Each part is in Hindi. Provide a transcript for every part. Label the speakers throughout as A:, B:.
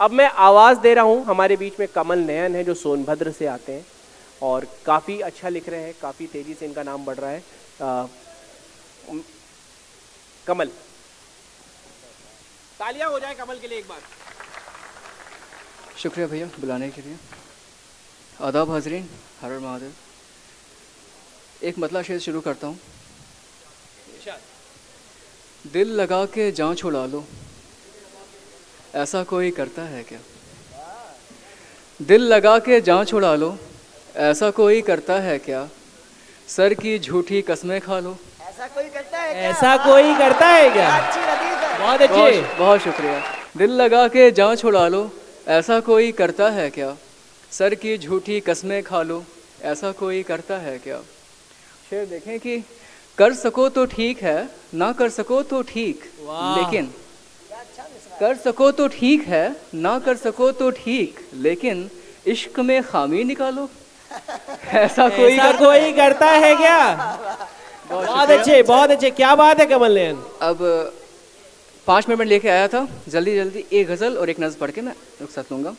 A: अब मैं आवाज़ दे रहा हूँ। हमारे बीच में कमल नयन है जो सोनभद्र से आते हैं और काफ़ी अच्छा लिख रहे हैं काफ़ी तेज़ी से इनका नाम बढ़ रहा है। आ, कमल। तालियाँ हो जाए कमल के लिए एक बार।
B: शुक्रिया भैया बुलाने के लिए। आदाब हाजरीन हर महादेव। एक मतला शेर शुरू करता हूँ। दिल लगा के जान छुड़ा लो। ऐसा कोई करता है क्या? दिल लगा के जान छुड़ा लो। ऐसा कोई करता है क्या? सर की झूठी कस्में खा लो।
C: ऐसा कोई करता है क्या?
A: ऐसा कोई करता है क्या? बहुत अच्छे
B: बहुत बहुत शुक्रिया। दिल लगा के जान छुड़ा लो। ऐसा कोई करता है क्या? सर की झूठी कस्में खा लो। ऐसा कोई करता है क्या? शेर देखें कि कर सको तो ठीक है ना कर सको तो ठीक। लेकिन कर सको तो ठीक है ना कर सको तो ठीक लेकिन इश्क में खामी निकालो। ऐसा कोई
A: ऐसा कोई करता है क्या? बहुत अच्छे बहुत अच्छे। क्या बात है कमल नयन
B: अब पाँच मिनट में लेके आया था। जल्दी जल्दी एक गज़ल और एक नज़ पढ़ के मैं रुखसत लूँगा।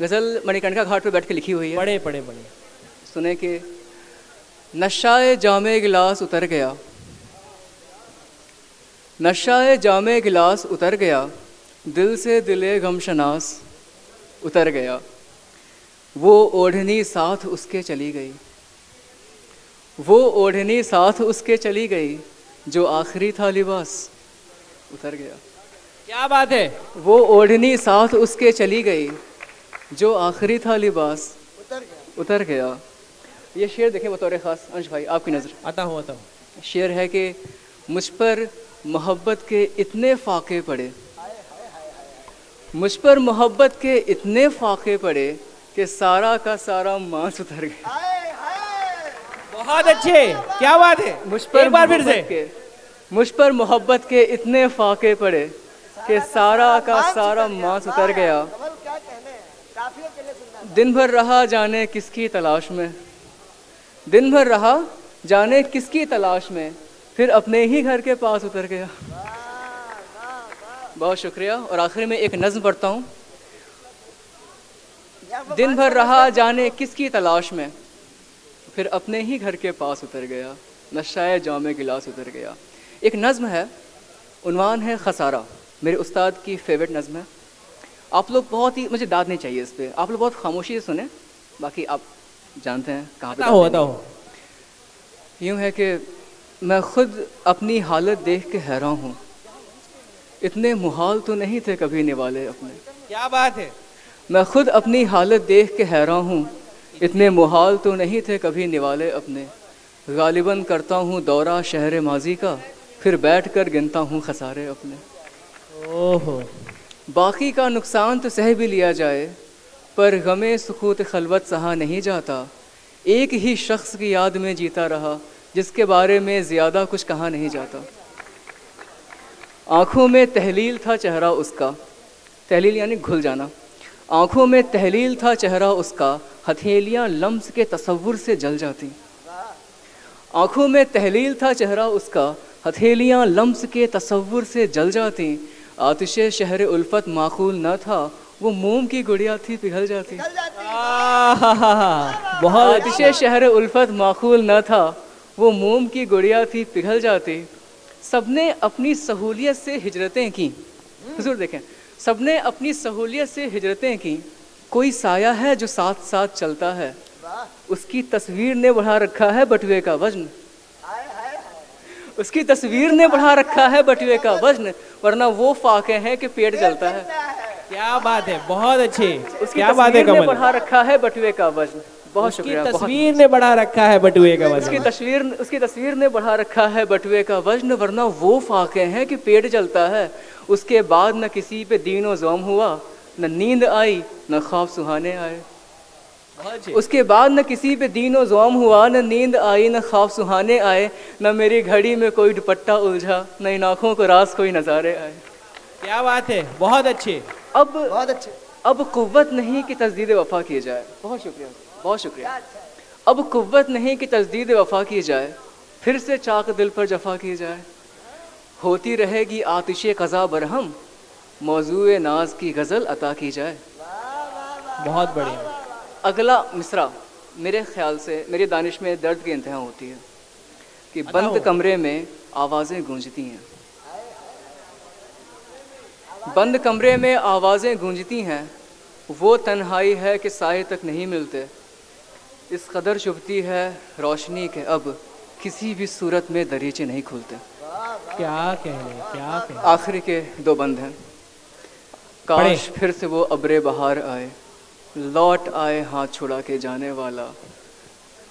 B: गज़ल मणिकर्णिका घाट पर बैठ के लिखी हुई है।
A: बड़े बड़े बड़े
B: सुने कि नशाए जामे गिलास उतर गया। नशाए जामे गिलास उतर गया। दिल से दिले गमशनास उतर गया। वो ओढ़नी साथ उसके चली गई। वो ओढ़नी साथ उसके चली गई जो आखिरी था लिबास उतर गया।
A: क्या बात है?
B: वो ओढ़नी साथ उसके चली गई जो आखिरी था लिबास
C: उतर गया।
B: उतर गया। ये शेर देखें बतौर ख़ास। अंश भाई आपकी नज़र।
A: आता हूँ आता हूँ।
B: शेर है कि मुझ पर मोहब्बत के इतने फाके पड़े। मुझ पर मोहब्बत के इतने फाके पड़े कि सारा का सारा मांस उतर गया।
A: बहुत अच्छे क्या बात है?
B: मुझ पर
A: एक बार फिर से।
B: मुझ पर मोहब्बत के इतने फाके पड़े कि सारा का सारा मांस उतर गया। दिन भर रहा जाने किसकी तलाश में? दिन भर रहा जाने किसकी तलाश में? फिर अपने ही घर के पास उतर गया। बहुत शुक्रिया। और आखिर में एक नज्म पढ़ता हूँ। दिन भर रहा जाने किसकी तलाश में? फिर अपने ही घर के पास उतर गया। नशाए जामे गिलास उतर गया। एक नज्म है। उन्वान है खसारा। मेरे उस्ताद की फेवरेट नज्म है। आप लोग बहुत ही मुझे दाद नहीं चाहिए इस पर आप लोग बहुत खामोशी से सुने। बाकी आप जानते हैं कहाँ पे
A: है।
B: हूँ यूँ है कि मैं खुद अपनी हालत देख के हैरान हूँ। इतने मुहाल तो नहीं थे कभी निवाले अपने।
A: क्या बात है?
B: मैं खुद अपनी हालत देख के हैरान हूँ। इतने मुहाल तो नहीं थे कभी निवाले अपने। गालिबन करता हूँ दौरा शहर माजी का फिर बैठ कर गिनता हूँ खसारे अपने।
A: ओहो।
B: बाकी का नुकसान तो सह भी लिया जाए पर गमे सुकूत खलवत सहा नहीं जाता। एक ही शख्स की याद में जीता रहा जिसके बारे में ज़्यादा कुछ कहा नहीं जाता। आँखों में तहलील था चेहरा उसका। तहलील यानी घुल जाना। आँखों में तहलील था चेहरा उसका। हथेलियाँ लम्स के तस्वुर से जल जाती। आँखों में तहलील था चेहरा उसका। हथेलियाँ लम्स के तस्वुर से जल जाती। आतिश शहर उल्फत माखूल न था। वो मोम की गुड़िया थी पिघल जाती।
A: बहुत
B: आतिश शहर उल्फत माखूल न था। वो मोम की गुड़िया थी पिघल जाती। सबने अपनी सहूलियत से हिजरतें की। हुजूर देखें सबने अपनी सहूलियत से हिजरतें की। कोई साया है जो साथ साथ चलता है? उसकी तस्वीर ने बढ़ा रखा है बटुए का वज़न। उसकी तस्वीर ने बढ़ा रखा है बटुए का वज़न वरना वो फाके हैं कि पेट जलता है।
C: क्या
A: बात है बहुत अच्छी।
B: उसकी
A: क्या बात है
B: ने बढ़ा रखा है बटुए का वज़न। बहुत
A: उसकी
B: शुक्रिया
A: तस्वीर ने बढ़ा रखा है बटुए का वज़न।
B: उसकी तस्वीर उसकी तस्वीर ने बढ़ा रखा है बटुए का वज़न वरना वो फाके हैं कि पेट चलता है। उसके बाद न किसी पे दीन व जोम हुआ न नींद आई न ख्वाब सुहाने आए। उसके बाद न किसी पे दीन व जोम हुआ न नींद आई न ख्वाब सुहाने आए न मेरी घड़ी में कोई दुपट्टा उलझा न इन आँखों को रास कोई नज़ारे आए।
A: क्या बात है बहुत अच्छे।
B: अब
C: बहुत अच्छे।
B: अब कुव्वत नहीं कि तजदीद वफा की जाए। बहुत शुक्रिया। बहुत शुक्रिया। अब कुत नहीं कि तजदीद वफा की जाए फिर से चाक दिल पर जफा की जाए। होती रहेगी आतिश कज़ा बरहम मौजू नाज की गज़ल अता की जाए।
A: बहुत बढ़िया।
B: अगला मिसरा मेरे ख्याल से मेरे दानिश में दर्द की इंतहा होती है कि बंद कमरे में आवाज़ें गूंजती हैं। बंद कमरे में आवाज़ें गूंजती हैं वो तन्हाई है कि साए तक नहीं मिलते। इस कदर चुभती है रोशनी के अब किसी भी सूरत में दरीचे नहीं खुलते।
A: क्या कहने क्या कहने?
B: आखिरी के दो बंद हैं। काश फिर से वो अबरे बहार आए लौट आए हाथ छुड़ा के जाने वाला।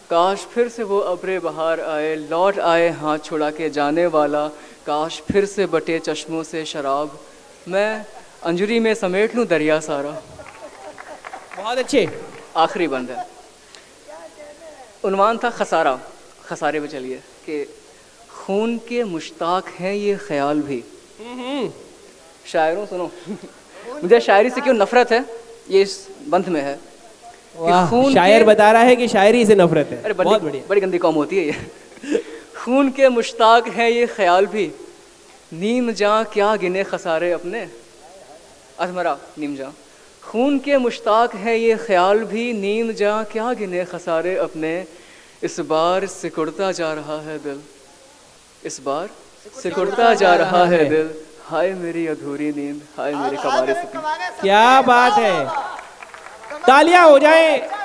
B: काश फिर से वो अबरे बहार आए लौट आए हाथ छुड़ा के जाने वाला। काश फिर से बटे चश्मों से शराब। मैं अंजुरी में समेट लूँ दरिया सारा।
A: बहुत अच्छे।
B: आखिरी बंद है। उन्वान था खसारा। खसारे पे चलिए कि खून के मुश्ताक हैं ये ख्याल भी। शायरों सुनो। मुझे शायरी से क्यों नफरत है? ये इस बंद में है। खून
A: शायर बता रहा है कि शायरी से नफरत है।
B: अरे
A: बहुत
B: बड़ी
A: बढ़िया।
B: बड़ी गंदी कौम होती है ये। खून के मुश्ताक हैं ये ख्याल भी। नीम जा क्या गिने खसारे अपने? अजमरा नीम जा। खून के मुश्ताक हैं ये ख्याल भी, नींद जा, क्या गिने खसारे अपने? इस बार सिकुड़ता जा रहा है दिल। इस बार सिकुड़ता जा रहा है दिल। हाय मेरी अधूरी नींद, हाय मेरी कमारे
A: क्या बात है। तालियाँ हो जाए।